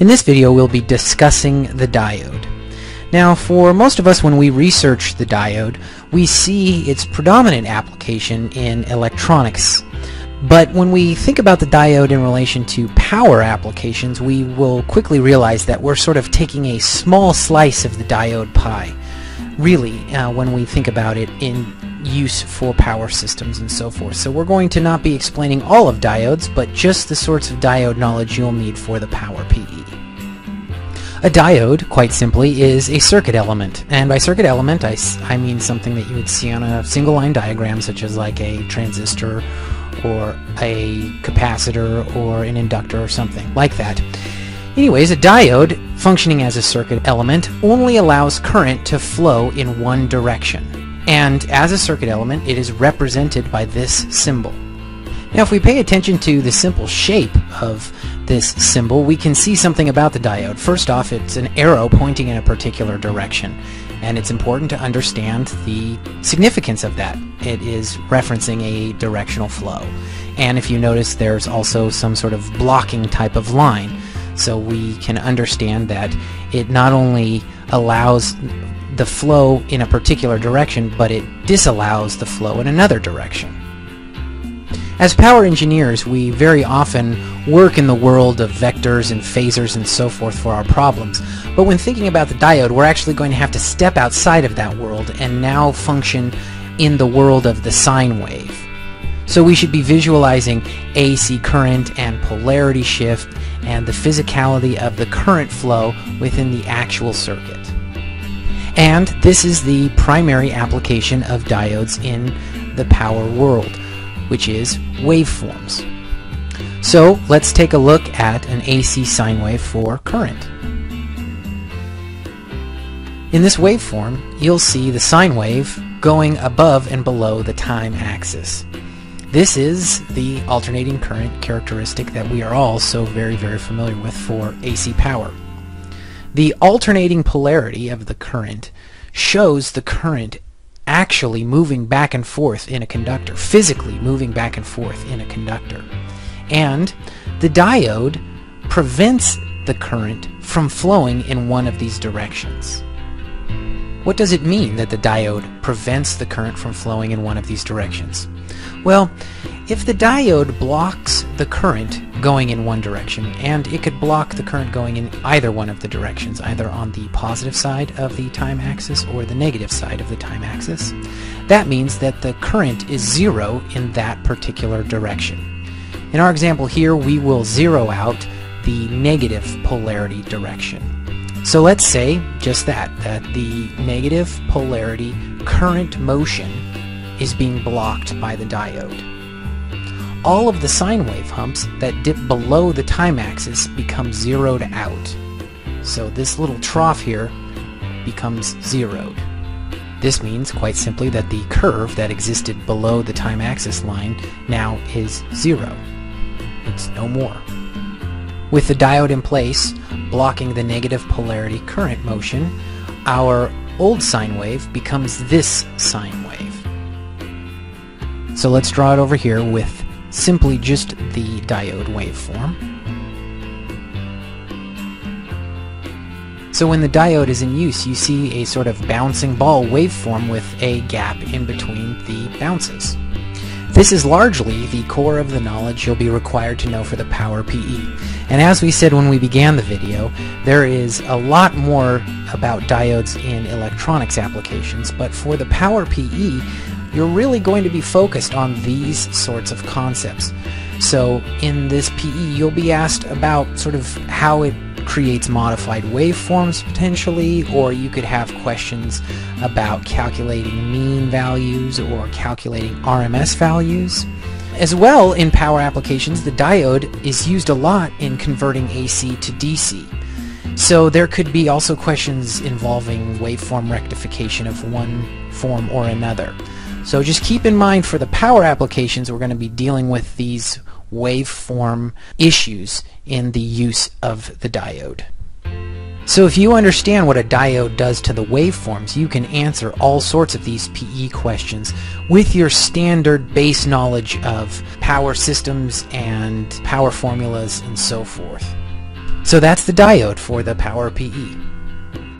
In this video we'll be discussing the diode. Now for most of us when we research the diode we see its predominant application in electronics. But when we think about the diode in relation to power applications we will quickly realize that we're sort of taking a small slice of the diode pie. Really, uh, when we think about it in use for power systems and so forth. So we're going to not be explaining all of diodes, but just the sorts of diode knowledge you'll need for the power PE. A diode, quite simply, is a circuit element, and by circuit element I, I mean something that you would see on a single line diagram such as like a transistor or a capacitor or an inductor or something like that. Anyways, a diode, functioning as a circuit element, only allows current to flow in one direction and as a circuit element it is represented by this symbol. Now if we pay attention to the simple shape of this symbol we can see something about the diode. First off it's an arrow pointing in a particular direction and it's important to understand the significance of that. It is referencing a directional flow and if you notice there's also some sort of blocking type of line so we can understand that it not only allows the flow in a particular direction, but it disallows the flow in another direction. As power engineers, we very often work in the world of vectors and phasors and so forth for our problems, but when thinking about the diode, we're actually going to have to step outside of that world and now function in the world of the sine wave. So we should be visualizing AC current and polarity shift and the physicality of the current flow within the actual circuit. And this is the primary application of diodes in the power world, which is waveforms. So let's take a look at an AC sine wave for current. In this waveform, you'll see the sine wave going above and below the time axis. This is the alternating current characteristic that we are all so very, very familiar with for AC power. The alternating polarity of the current shows the current actually moving back and forth in a conductor, physically moving back and forth in a conductor. And the diode prevents the current from flowing in one of these directions. What does it mean that the diode prevents the current from flowing in one of these directions? Well, if the diode blocks the current going in one direction, and it could block the current going in either one of the directions, either on the positive side of the time axis or the negative side of the time axis, that means that the current is zero in that particular direction. In our example here, we will zero out the negative polarity direction. So let's say just that, that the negative polarity current motion is being blocked by the diode all of the sine wave humps that dip below the time axis become zeroed out. So this little trough here becomes zeroed. This means, quite simply, that the curve that existed below the time axis line now is zero. It's no more. With the diode in place, blocking the negative polarity current motion, our old sine wave becomes this sine wave. So let's draw it over here with simply just the diode waveform. So when the diode is in use, you see a sort of bouncing ball waveform with a gap in between the bounces. This is largely the core of the knowledge you'll be required to know for the Power PE. And as we said when we began the video, there is a lot more about diodes in electronics applications, but for the Power PE, you're really going to be focused on these sorts of concepts. So in this PE, you'll be asked about sort of how it creates modified waveforms potentially, or you could have questions about calculating mean values or calculating RMS values. As well, in power applications, the diode is used a lot in converting AC to DC. So there could be also questions involving waveform rectification of one form or another. So just keep in mind for the power applications we're going to be dealing with these waveform issues in the use of the diode. So if you understand what a diode does to the waveforms, you can answer all sorts of these PE questions with your standard base knowledge of power systems and power formulas and so forth. So that's the diode for the Power PE.